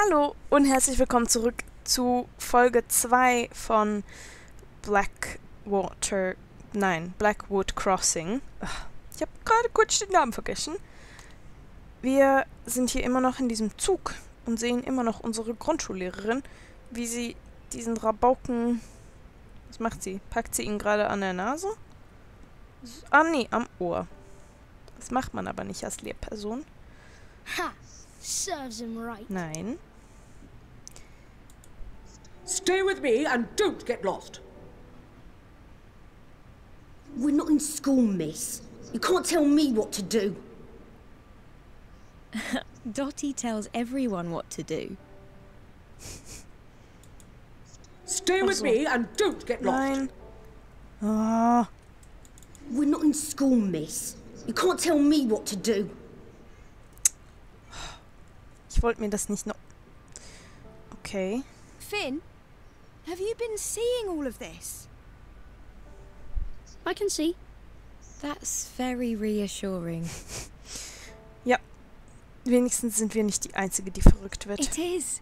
Hallo und herzlich willkommen zurück zu Folge 2 von Blackwater. Nein, Blackwood Crossing. Ich habe gerade kurz den Namen vergessen. Wir sind hier immer noch in diesem Zug und sehen immer noch unsere Grundschullehrerin, wie sie diesen Rabauken. Was macht sie? Packt sie ihn gerade an der Nase? Ah, nee, am Ohr. Das macht man aber nicht als Lehrperson. Ha! Serves him right. Nein. Stay with me and don't get lost. We're not in school, miss. You can't tell me what to do. Dottie tells everyone what to do. Stay with me and don't get lost. Nein. Ah. We're not in school, miss. You can't tell me what to do. Ich wollte mir das nicht noch. Okay. Finn, have you been seeing all of this? I can see. That's very reassuring. ja. Wenigstens sind wir nicht die Einzige, die verrückt wird. It is.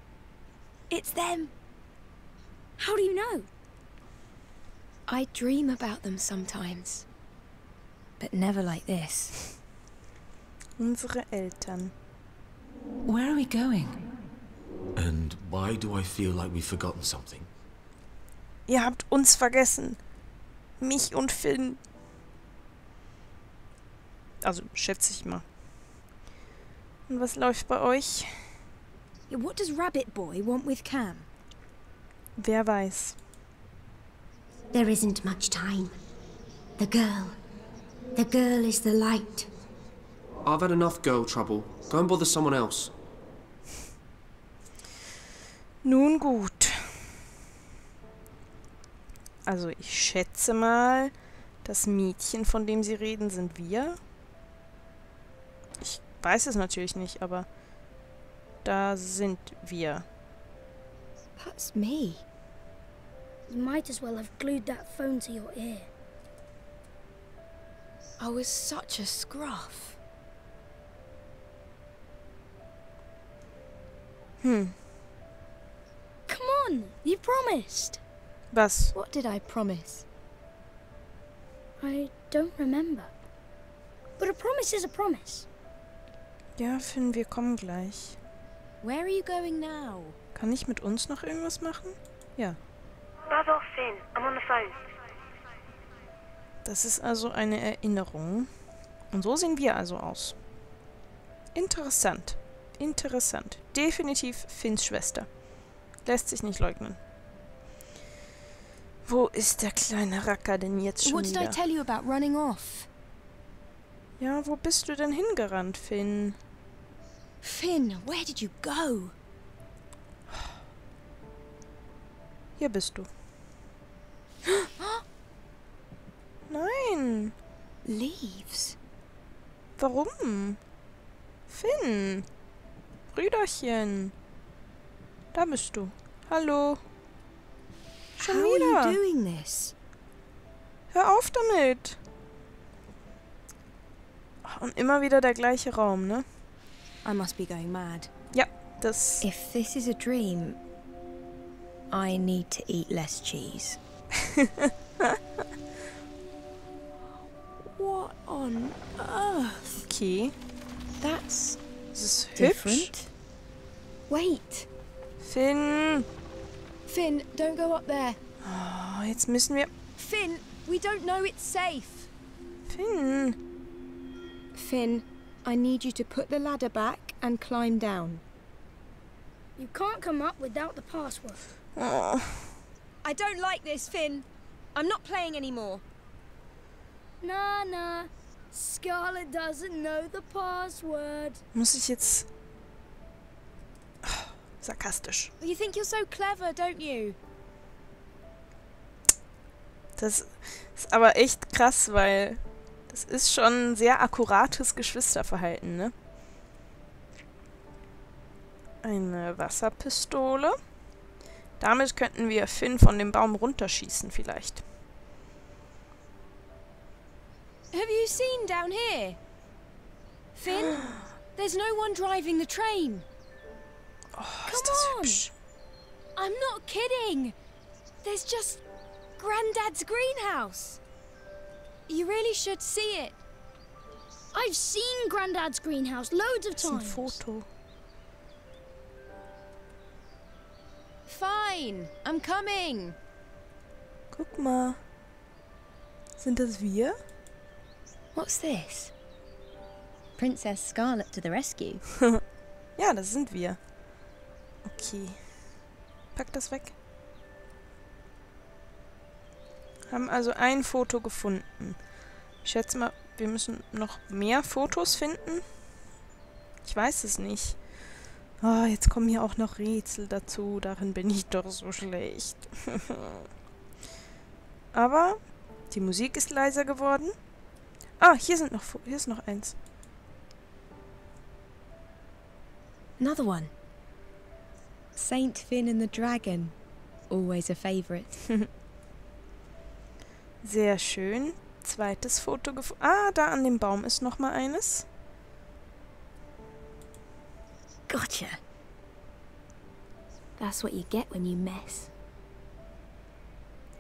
It's them. How do you know? I dream about them sometimes. But never like this. Unsere Eltern. Where are we going? And why do I feel like we've forgotten something? Ihr habt uns vergessen. Mich und Finn. Also, schätze ich mal. Und was läuft bei euch? What does Rabbit Boy want with Cam? Wer weiß. There isn't much time. The girl. The girl is the light. I've had enough girl trouble. Go and bother someone else. Nun gut. Also, ich schätze mal, das Mädchen, von dem sie reden, sind wir. Ich weiß es natürlich nicht, aber da sind wir. That's me. You might as well have glued that phone to your ear. I was such a scruff. Hm, Come on! You promised! Was? What did I promise? I don't remember. But a promise is a promise. Ja, Finn, wir kommen gleich. Where are you going now? Kann ich mit uns noch irgendwas machen? Ja. Buzz off, Finn. I'm on the phone. Das ist also eine Erinnerung. Und so sehen wir also aus. Interessant. Interessant. Definitiv Finns Schwester. Lässt sich nicht leugnen. Wo ist der kleine Racker denn jetzt schon What did I wieder? tell you about running off? Ja, wo bist du denn hingerannt, Finn? Finn, where did you go? Hier bist du. Nein. Leaves. Warum? Finn. Brüderchen. Da bist du. Hallo. Schon How wieder. are you doing this? Hör auf damit. Und immer wieder der gleiche Raum, ne? I must be going mad. Das. If this is a dream, I need to eat less cheese. what on earth? Okay. That's Das ist hübsch. different. Wait, Finn. Finn, don't go up there. Oh, jetzt müssen wir. Finn, we don't know it's safe. Finn. Finn, I need you to put the ladder back and climb down. You can't come up without the password. Oh. I don't like this, Finn. I'm not playing anymore. Nah, nah. Scarlet doesn't know the password. Muss ich jetzt. Oh, sarkastisch. You think you're so clever, don't you? Das ist aber echt krass, weil das ist schon ein sehr akkurates Geschwisterverhalten, ne? Eine Wasserpistole. Damit könnten wir Finn von dem Baum runterschießen vielleicht. Have you seen down here? Finn, there's no one driving the train. Oh, Come on! das. I'm not kidding. There's just Grandad's greenhouse. You really should see it. I've seen Grandad's greenhouse loads of Das ist ein times. Foto. Fine, I'm coming. Guck mal. Sind das wir? What's this? Princess Scarlet to the rescue. Ja, das sind wir. Okay. Pack das weg. Haben also ein Foto gefunden. Ich schätze mal, wir müssen noch mehr Fotos finden. Ich weiß es nicht. Oh, jetzt kommen hier auch noch Rätsel dazu. Darin bin ich doch so schlecht. Aber die Musik ist leiser geworden. Ah, hier sind noch hier ist noch eins. Another one. Saint Finn and the Dragon. Always a favourite. Sehr schön. Zweites Foto gefunden. Ah, da an dem Baum ist noch mal eines. Gotcha. That's what you get when you mess.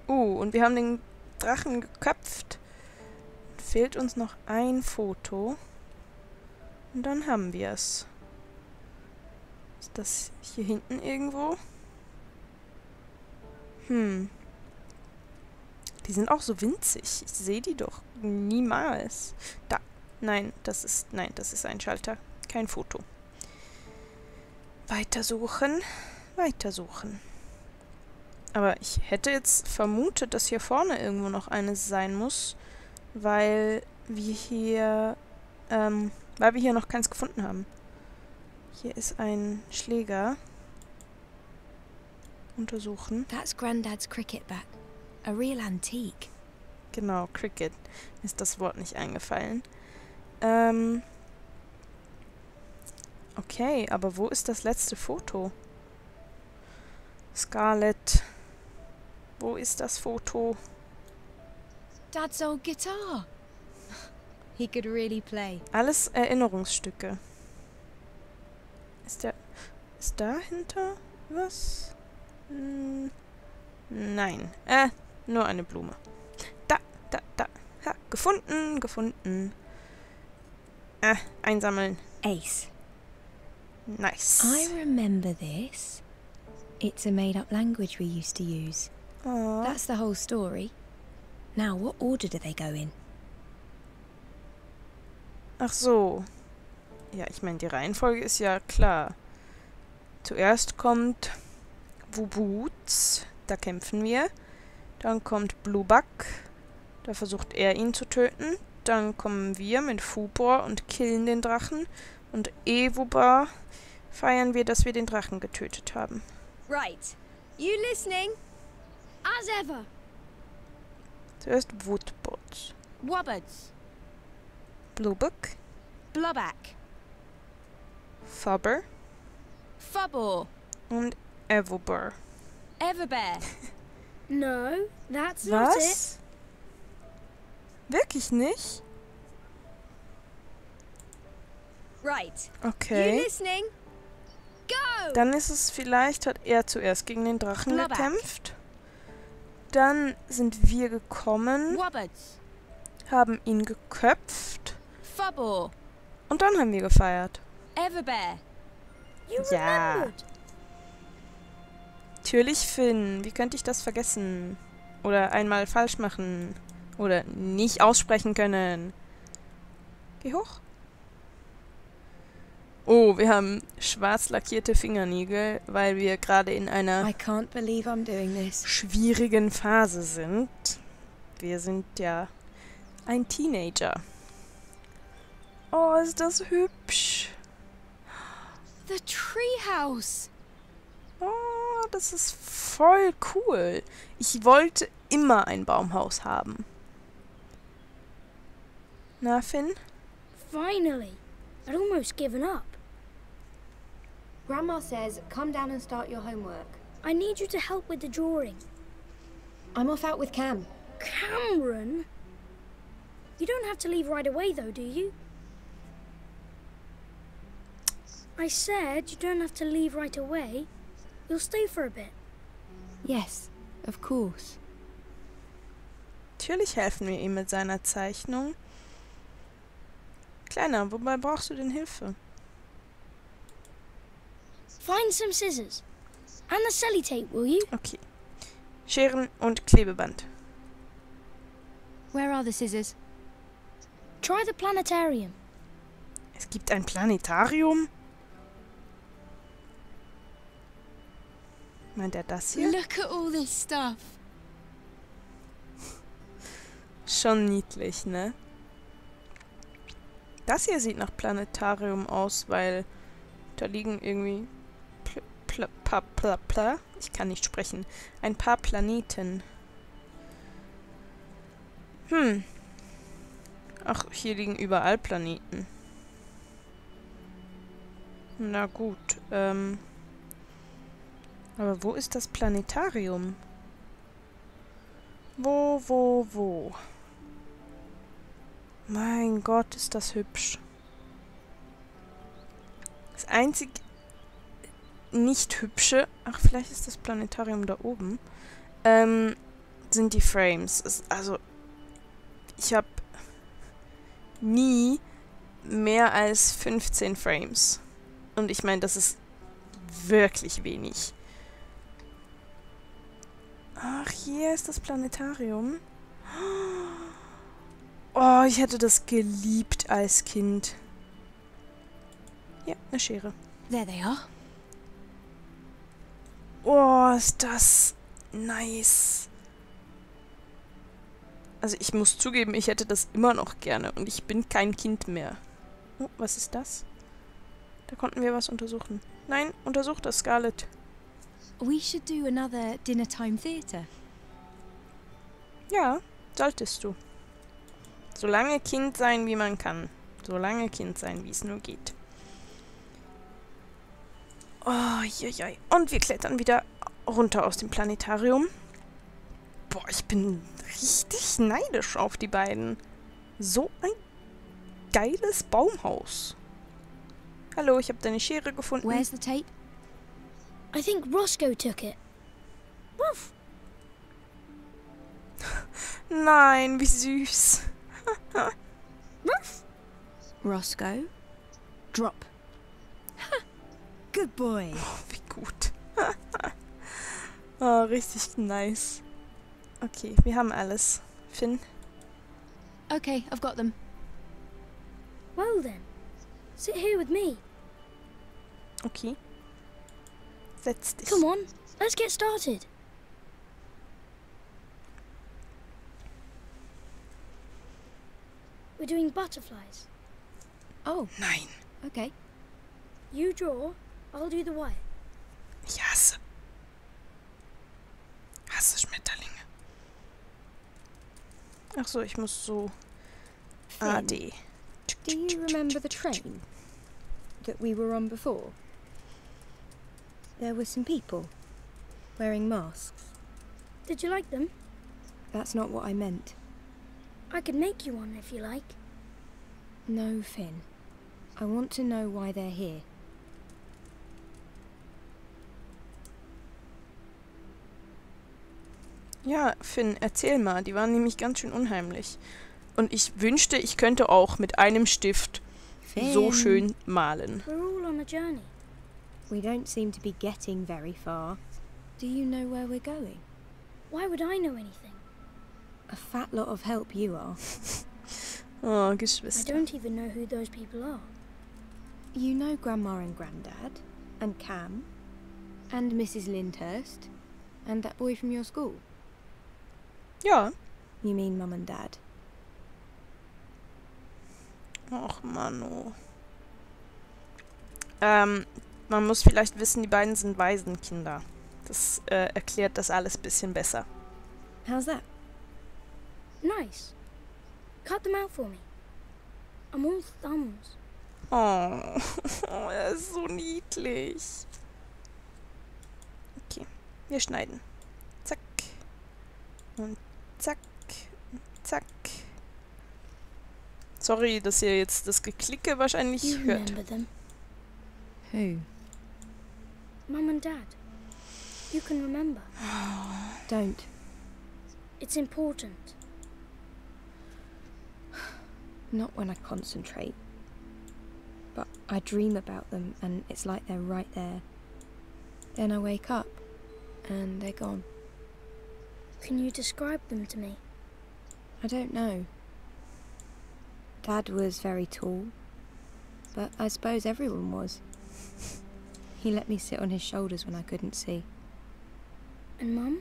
Uh, und wir haben den Drachen geköpft. Fehlt uns noch ein Foto. Und dann haben wir es. Das hier hinten irgendwo? Hm. Die sind auch so winzig. Ich sehe die doch niemals. Da. Nein, das ist. Nein, das ist ein Schalter. Kein Foto. Weitersuchen. Weitersuchen. Aber ich hätte jetzt vermutet, dass hier vorne irgendwo noch eines sein muss, weil wir hier, ähm, weil wir hier noch keins gefunden haben. Hier ist ein Schläger. Untersuchen. That's Grandad's cricket bat. A real antique. Genau, Cricket. Mir Ist das Wort nicht eingefallen. Ähm. Okay, aber wo ist das letzte Foto? Scarlett. Wo ist das Foto? Dad's old guitar. He could really play. Alles Erinnerungsstücke. Ist der. Ist dahinter was? Hm, nein. Äh, nur eine Blume. Da, da, da. Ha, gefunden, gefunden. Äh, einsammeln. Ace. Nice. I remember this. It's a made up language we used to use. Aw. That's the whole story. Now, what order do they go in? Ach so. Ja, ich meine, die Reihenfolge ist ja klar. Zuerst kommt Wuboots, da kämpfen wir. Dann kommt Bluebuck, da versucht er ihn zu töten. Dann kommen wir mit Fubor und killen den Drachen. Und Ewubar feiern wir, dass wir den Drachen getötet haben. Right. You listening? As ever. Zuerst Woodbot, Wobbards. Bluebuck, Blubback. Fubber Fubbor. und Evubar. Everbear. No, that's not it. Was? Wirklich nicht? Right. You Okay. listening? Go! Dann ist es vielleicht, hat er zuerst gegen den Drachen Blubback. gekämpft. Dann sind wir gekommen, Wobbards. haben ihn geköpft Fubbor. und dann haben wir gefeiert. Everbear. You Ja. remembered. Natürlich Finn, wie könnte ich das vergessen? Oder einmal falsch machen. Oder nicht aussprechen können. Geh hoch. Oh, wir haben schwarz lackierte Fingernägel, weil wir gerade in einer I can't believe I'm doing this. schwierigen Phase sind. Wir sind ja ein Teenager. Oh, ist das hübsch. The treehouse. Oh, das ist voll cool. Ich wollte immer ein Baumhaus haben. Na, Finn? Finally. I'd almost given up. Grandma says, come down and start your homework. I need you to help with the drawing. I'm off out with Cam. Cameron? You don't have to leave right away, though, do you? I said you don't have to leave right away. You'll stay for a bit. Yes, of course. Natürlich helfen wir ihm mit seiner Zeichnung. Kleiner, wobei brauchst du denn Hilfe? Find some scissors. And the celly tape, will you? Okay. Scheren und Klebeband. Where are the scissors? Try the planetarium. Es gibt ein Planetarium? Meint er das hier? Look at all this stuff. Schon niedlich, ne? Das hier sieht nach Planetarium aus, weil da liegen irgendwie pl pl pla pla ich kann nicht sprechen. Ein paar Planeten. Hm. Ach, hier liegen überall Planeten. Na gut, ähm. Aber wo ist das Planetarium? Wo, wo, wo? Mein Gott, ist das hübsch. Das einzig nicht hübsche, ach, vielleicht ist das Planetarium da oben, ähm, sind die Frames. Es, also, ich habe nie mehr als 15 Frames. Und ich meine, das ist wirklich wenig. Ach, hier ist das Planetarium. Oh, ich hätte das geliebt als Kind. Ja, eine Schere. There they are. Oh, ist das nice. Also ich muss zugeben, ich hätte das immer noch gerne und ich bin kein Kind mehr. Oh, was ist das? Da konnten wir was untersuchen. Nein, untersuch das, Scarlett. We should do another dinner time theatre. Ja, solltest du. Solange Kind sein, wie man kann. Solange Kind sein, wie es nur geht. Oh, joi, Und wir klettern wieder runter aus dem Planetarium. Boah, ich bin richtig neidisch auf die beiden. So ein geiles Baumhaus. Hallo, ich habe deine Schere gefunden. Where's the tape? I think Roscoe took it. Woof! Nein, wie süß. Woof! Roscoe, drop. Good boy. Oh, wie gut. oh, richtig nice. Okay, wir haben alles. Finn, Okay, I've got them. Well then, sit here with me. okay. Setz dich. Come on, let's get started. We're doing butterflies. Oh, Nein, okay. You draw, I'll do the wire. Yes. hasse. Hasse Schmetterlinge. Ach so, ich muss so Finn, AD. do you remember the train that we were on before? There were some people wearing masks. Did you like them? That's not what I meant. I could make you one if you like. No, Finn. I want to know why they're here. Ja, Finn, erzähl mal. Die waren nämlich ganz schön unheimlich. Und ich wünschte, ich könnte auch mit einem Stift so Finn. schön malen. We're all on a journey. We don't seem to be getting very far. Do you know where we're going? Why would I know anything? A fat lot of help you are. Oh, I don't even know who those people are. You know Grandma and Granddad, and Cam, and Mrs. Lyndhurst, and that boy from your school. Ja. You mean Mum and Dad? Och, Mano. Ähm, um, man muss vielleicht wissen, die beiden sind Waisenkinder. Das äh, erklärt das alles ein bisschen besser. How's that? Nice. Cut them out for me. I'm all thumbs. Oh, er ist so niedlich. Okay, wir schneiden. Zack. Und zack. und Zack. Sorry, dass ihr jetzt das Geklicke wahrscheinlich You hört. Who? Mum and Dad. You can remember. Don't. It's important. Not when I concentrate. But I dream about them and it's like they're right there. Then I wake up and they're gone. Can you describe them to me? I don't know. Dad was very tall, but I suppose everyone was. He let me sit on his shoulders when I couldn't see. And Mum?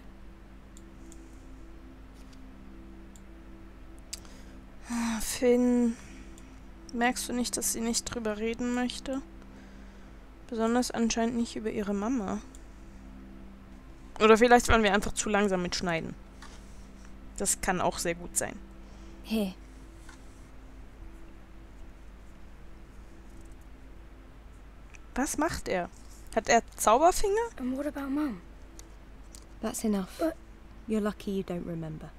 Finn, merkst du nicht, dass sie nicht drüber reden möchte? Besonders anscheinend nicht über ihre Mama. Oder vielleicht waren wir einfach zu langsam mit Schneiden. Das kann auch sehr gut sein. Here. Was macht er? Hat er Zauberfinger? And what about Mum? That's enough. But- You're lucky you don't remember.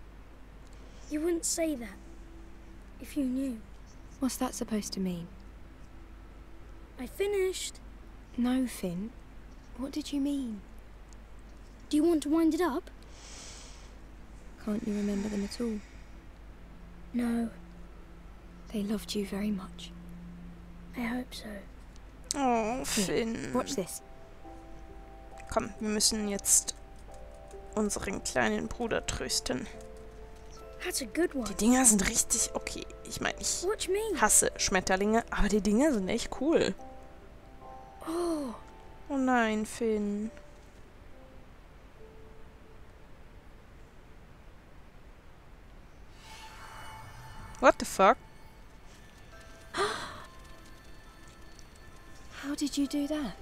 You wouldn't say that if you knew. What's that supposed to mean? I finished. No, Finn. What did you mean? Do you want to wind it up? Can't you remember them at all? No, They loved you very much. I hope so. Oh, Finn. Watch this. Komm, wir müssen jetzt unseren kleinen Bruder trösten. Die Dinger sind richtig okay. Ich meine, ich hasse Schmetterlinge, aber die Dinger sind echt cool. Oh, Oh nein, Finn. What the fuck? How did you do that?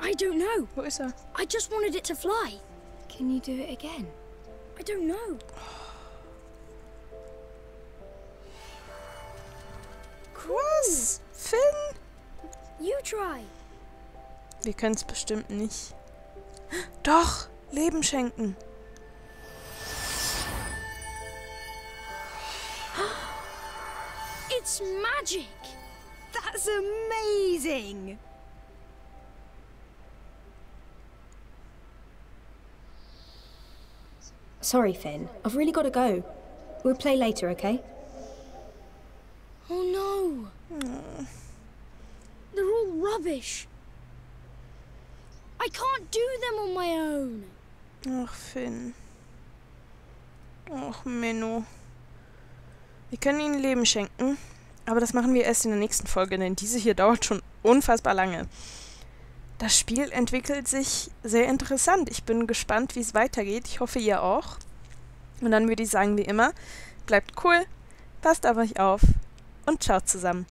I don't know. Wo ist er? I just wanted it to fly. Can you do it again? I don't know. Was? Finn? You try. Wir können es bestimmt nicht. Doch, Leben schenken. It's magic. That's amazing! Sorry, Finn. I've really got to go. We'll play later, okay? Oh no. They're all rubbish. I can't do them on my own. Ach, Finn. Oh, Ach, Menno. Wir können ihnen Leben schenken, aber das machen wir erst in der nächsten Folge, denn diese hier dauert schon unfassbar lange. Das Spiel entwickelt sich sehr interessant. Ich bin gespannt, wie es weitergeht. Ich hoffe, ihr auch. Und dann würde ich sagen, wie immer, bleibt cool, passt auf euch auf und ciao zusammen.